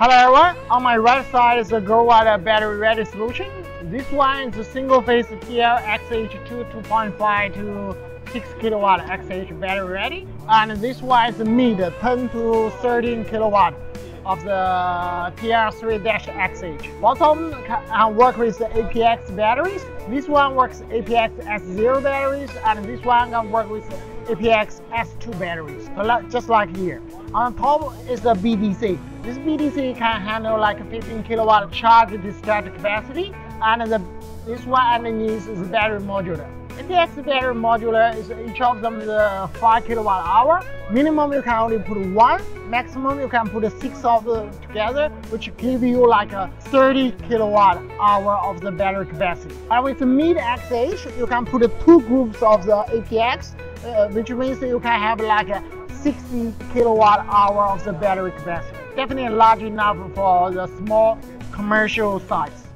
Hello everyone, on my right side is the Growatt battery ready solution. This one is a single phase TL XH2 2.5 to 6 kilowatt XH battery ready. And this one is mid 10 to 13 kilowatt of the TL3-XH. Bottom can work with the APX batteries. This one works APX S0 batteries and this one can work with APX S2 batteries, just like here. On top is the BDC. This BDC can handle like 15 kilowatt charge discharge capacity and the, this one underneath is a battery modular. APX battery modular is each of them is the 5 kilowatt hour. Minimum you can only put one, maximum you can put six of them together, which give you like a 30 kilowatt hour of the battery capacity. And with mid XH, you can put two groups of the APX, uh, which means that you can have like a 60 kilowatt hour of the battery capacity. Definitely large enough for the small commercial size.